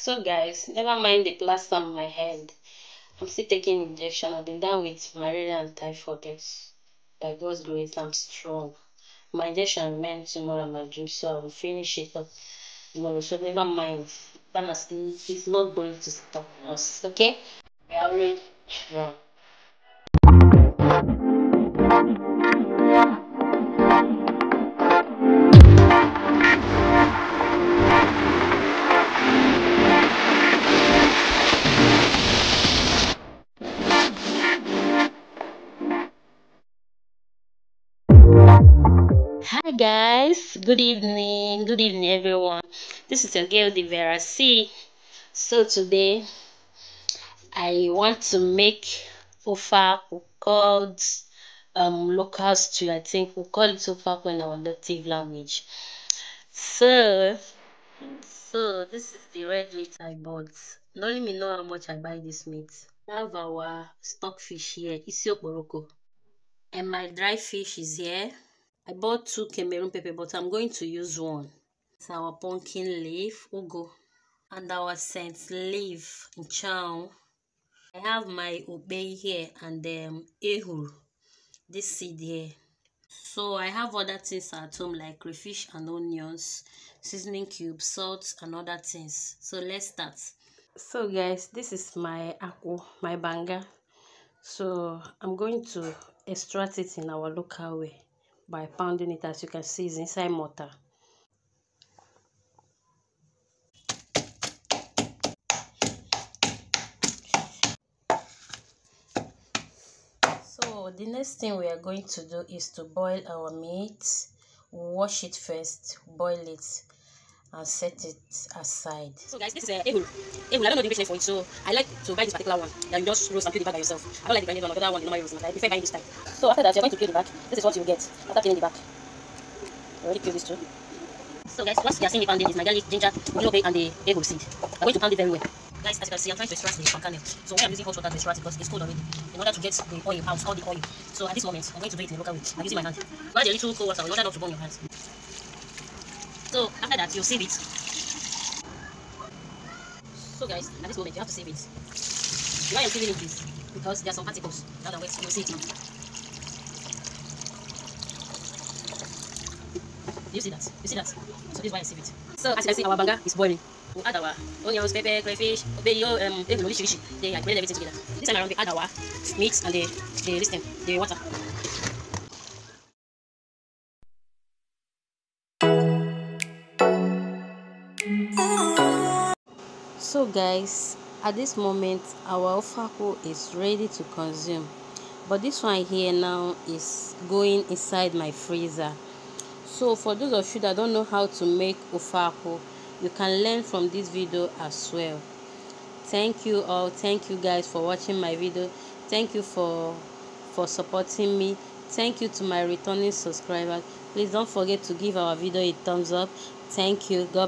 So guys, never mind the plaster on my head. I'm still taking injection. I've been down with malaria and typhoid. By God's grace, I'm strong. My injection remains tomorrow my dream, so I will finish it up tomorrow. So never mind. It's not going to stop us. Okay? We are already Hi guys, good evening, good evening everyone. This is your girl Devera C. So today I want to make ofa called um local stew. I think we call it ofa in our native language. So so this is the red meat I bought. Don't let me know how much I buy this meat. We have our stock fish here, isiokporoko. And my dry fish is here. I bought two Cameroon pepper, but I'm going to use one. It's our pumpkin leaf, ugu, and our scent leaf, chow. I have my obey here and um, ehuru, this seed here. So I have other things at home like crayfish and onions, seasoning cubes, salt, and other things. So let's start. So guys, this is my akwu, my banga. So I'm going to extract it in our local way by pounding it as you can see it's inside mortar. So the next thing we are going to do is to boil our meat. Wash it first boil it and set it aside. So guys, this is a uh, ehul. Ehul, I don't know the English for it, so I like to buy this particular one that you just roast and peel the back by yourself. I don't like the grinded one the other one, the normal roasting. I prefer buying this type. So after that, you're going to peel the back. This is what you get after peeling the back. You already peel this too. So guys, once you are seeing the pounding, is my garlic, ginger, ulobe, and the ehul seed. I'm going to pound it very well. Guys, as you can see, I'm trying to extract the palm kernel. So why I'm using hot water to extract it because it's cold already. In order to get the oil out, all the oil. So at this moment, I'm going to do it in the local way. I'm using my hand. Add a little cold water in order not to burn your hands. So after that, you sieve it. So guys, at this moment, you have to sieve it. Why I'm sieving it because there are some particles that are wet. You'll see it now. You see that? You see that? So this is why I sieve it. So as you can see, our banga is boiling. We add our onions, pepper, crayfish, obeyo, um, they, I blend everything together. This time around, we add our meat and the the this thing, the water. So guys, at this moment our ofe akwu is ready to consume. But this one here now is going inside my freezer. So for those of you that don't know how to make ofe akwu, you can learn from this video as well. Thank you all. Thank you guys for watching my video. Thank you for for supporting me. Thank you to my returning subscribers. Please don't forget to give our video a thumbs up. Thank you. God